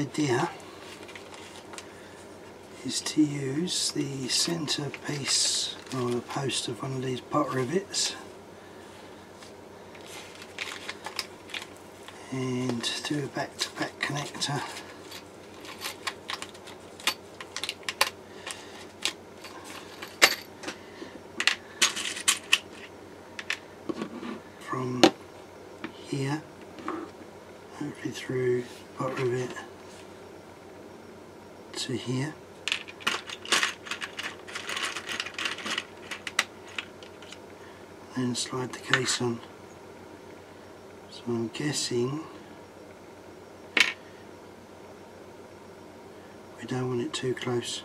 idea is to use the centre piece or the post of one of these pop rivets and do a back-to-back -back connector. From here hopefully through pop rivet to here. And slide the case on. So I'm guessing we don't want it too close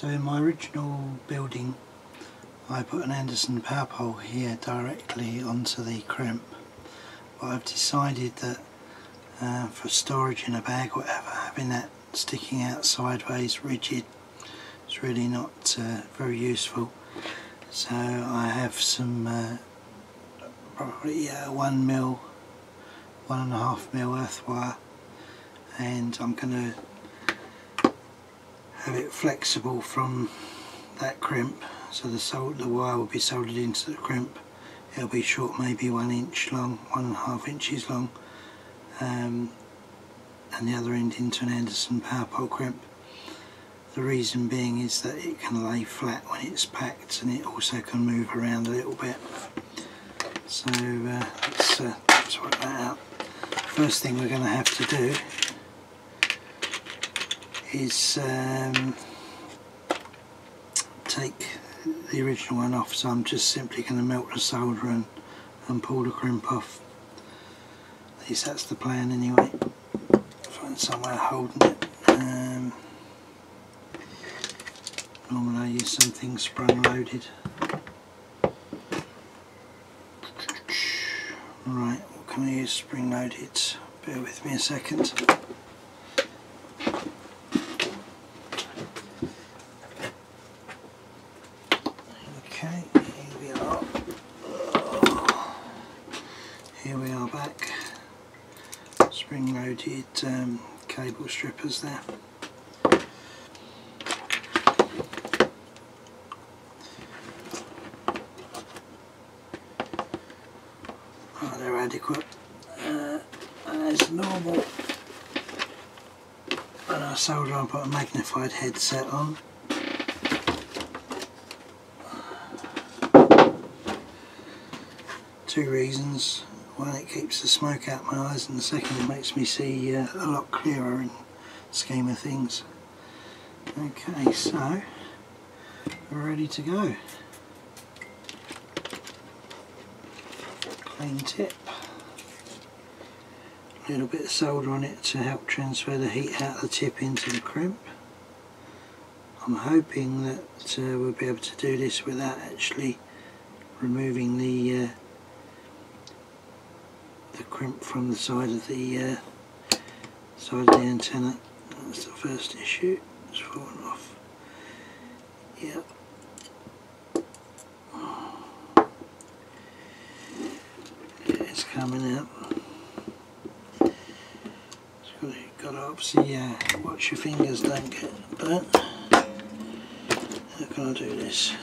So in my original building I put an Anderson Powerpole here directly onto the crimp. But I've decided that uh, for storage in a bag whatever having that sticking out sideways rigid is really not uh, very useful. So I have some uh, probably uh, one mil one and a half mil earth wire and I'm going to have it flexible from that crimp. So the, sol the wire will be soldered into the crimp. It'll be short maybe one inch long one and a half inches long. Um, and the other end into an Anderson Powerpole crimp. The reason being is that it can lay flat when it's packed and it also can move around a little bit. So uh, let's uh, sort that out. First thing we're going to have to do is um, take the original one off so I'm just simply going to melt the solder and, and pull the crimp off. At least that's the plan anyway. Find somewhere holding it. Um, normally I use something sprung loaded. Right what can I use spring loaded? Bear with me a second spring-loaded um, cable strippers there. Oh, they're adequate uh, as normal. And I solder I put a magnified headset on. Two reasons. One, it keeps the smoke out my eyes, and the second, it makes me see uh, a lot clearer in scheme of things. Okay, so we're ready to go. Clean tip. A little bit of solder on it to help transfer the heat out of the tip into the crimp. I'm hoping that uh, we'll be able to do this without actually removing the uh, the crimp from the side of the uh, side of the antenna. That's the first issue. It's fallen off. Yep. It's coming out. So you've got to obviously uh, watch your fingers don't get burnt. How can I do this?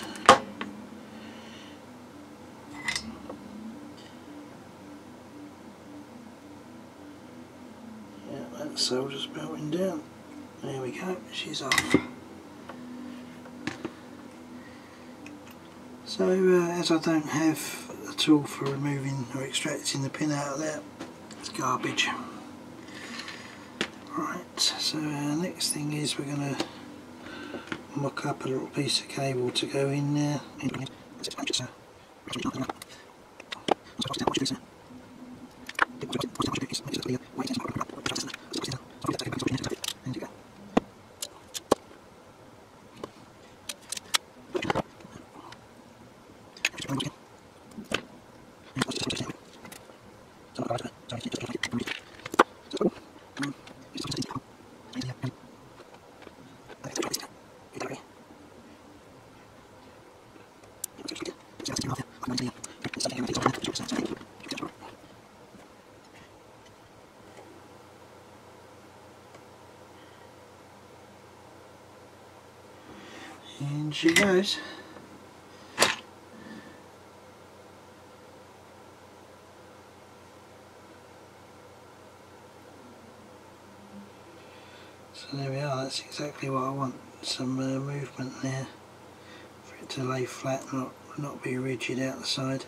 That soldier's melting down. There we go, she's off. So uh, as I don't have a tool for removing or extracting the pin out of there, it's garbage. Right, so uh, next thing is we're going to muck up a little piece of cable to go in there. She goes. So there we are, that's exactly what I want, some uh, movement there for it to lay flat, not, not be rigid out the side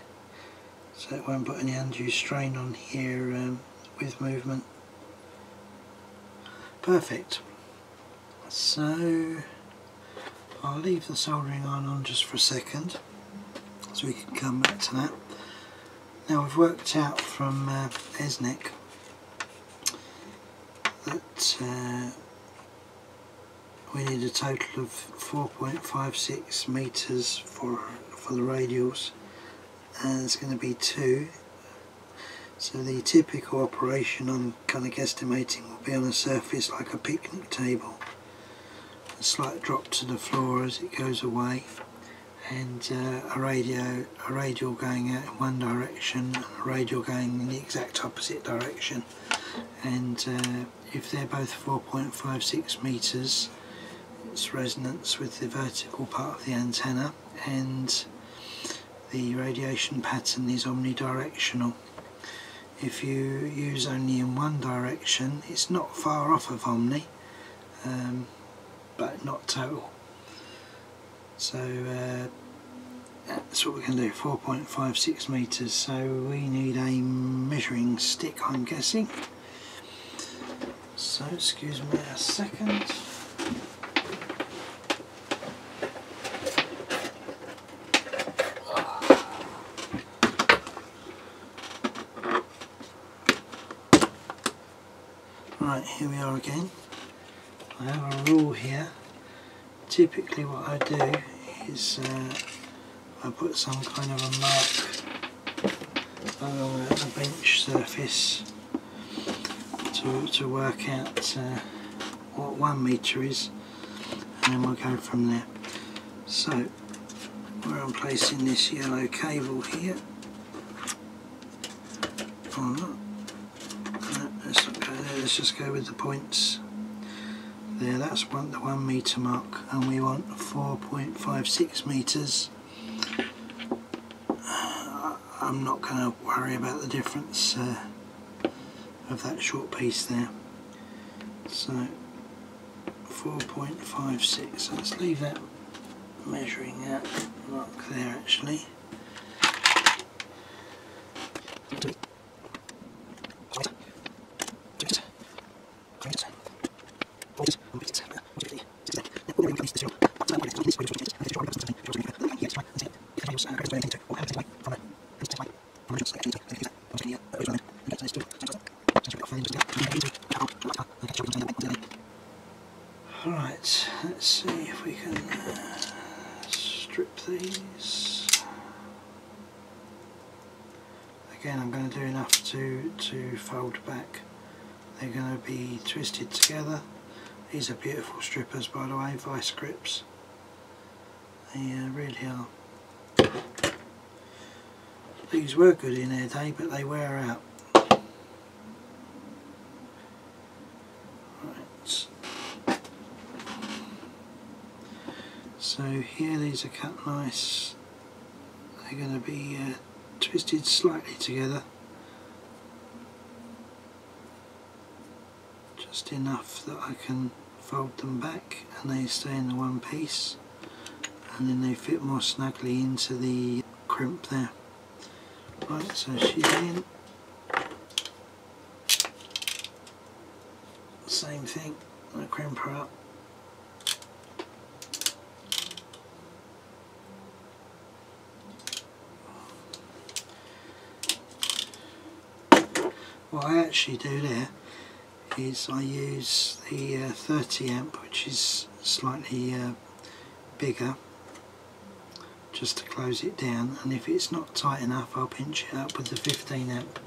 so it won't put any undue strain on here um, with movement. Perfect. So I'll leave the soldering iron on just for a second so we can come back to that. Now we've worked out from uh, Esnek that uh, we need a total of 4.56 meters for for the radials and it's going to be two so the typical operation I'm kind of guesstimating will be on a surface like a picnic table a slight drop to the floor as it goes away. And uh, a radio a radial going out in one direction and a radial going in the exact opposite direction. And uh, if they're both 4.56 meters it's resonance with the vertical part of the antenna and the radiation pattern is omnidirectional. If you use only in one direction, it's not far off of omni, um, but not total. So uh, that's what we're going to do, 4.56 metres. So we need a measuring stick, I'm guessing. So excuse me a second. Right, here we are again. I have a rule here. Typically what I do is uh, I put some kind of a mark along the bench surface to, to work out uh, what one metre is and then we'll go from there. So where I'm placing this yellow cable here on let's just go with the points there. That's one the one meter mark. And we want 4.56 meters uh, I'm not going to worry about the difference uh, of that short piece there. So 4.56 let's leave that measuring that mark there actually Right, let's see if we can uh, strip these. Again, I'm going to do enough to, to fold back. They're going to be twisted together. These are beautiful strippers by the way, vice grips. They uh, really are. These were good in their day, but they wear out. Right. So here these are cut nice. They're going to be uh, twisted slightly together. Just enough that I can fold them back and they stay in the one piece and then they fit more snugly into the crimp there. Right, so she's in. Same thing, I crimp her up. What I actually do there is I use the uh, 30 amp which is slightly uh, bigger just to close it down. And if it's not tight enough I'll pinch it up with the 15 amp.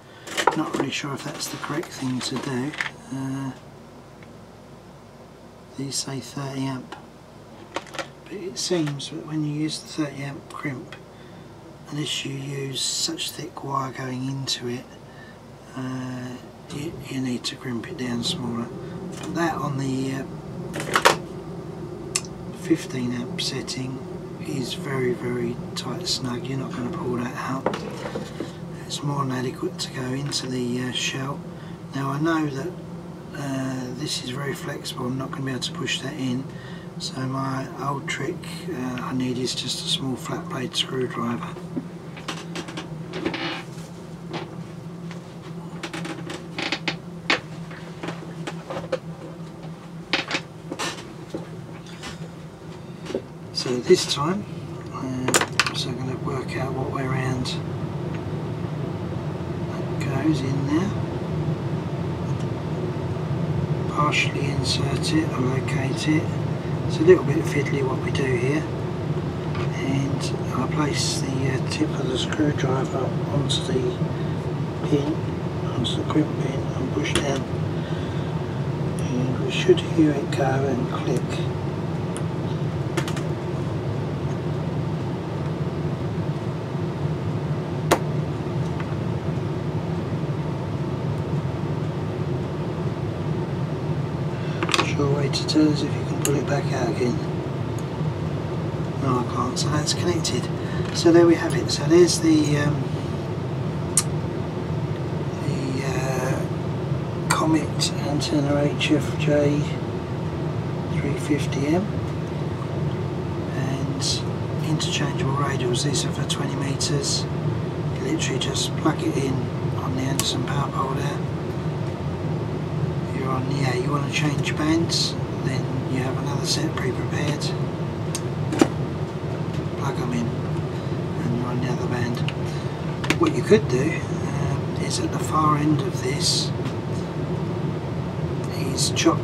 Not really sure if that's the correct thing to do. Uh, these say 30 amp. But it seems that when you use the 30 amp crimp unless you use such thick wire going into it uh, you, you, need to crimp it down smaller. But that on the uh, 15 amp setting. Is very very tight snug. You're not going to pull that out. It's more than adequate to go into the uh, shell. Now I know that uh, this is very flexible. I'm not going to be able to push that in. So my old trick uh, I need is just a small flat blade screwdriver So this time, uh, I'm going to work out what way around that goes in there. Partially insert it or locate it. It's a little bit fiddly what we do here. And I place the uh, tip of the screwdriver onto the pin, onto the crimp pin and push down. And we should hear it go and click. If you can pull it back out again. No I can't, so that's connected. So there we have it. So there's the um, the uh, Comet antenna HFJ 350M and interchangeable radials. These are for 20 metres. You literally just plug it in on the Anderson Powerpole there on yeah you want to change bands you have another set pre-prepared plug them in. And on the other band. What you could do um, is at the far end of this is chop.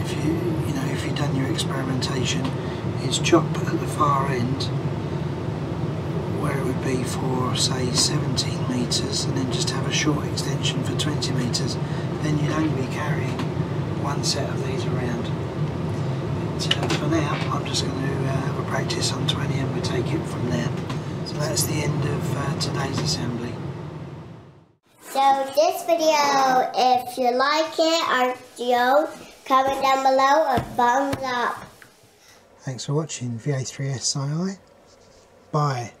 If you you know if you've done your experimentation is chop at the far end where it would be for say 17 meters and then just have a short extension for 20 meters. Then you'd only be carrying one set of these around. But uh, for now, I'm just going to uh, have a practice on 20 and we'll take it from there. So that's the end of uh, today's assembly. So this video, if you like it, our video, comment down below a thumbs up. Thanks for watching VA3SII. Bye.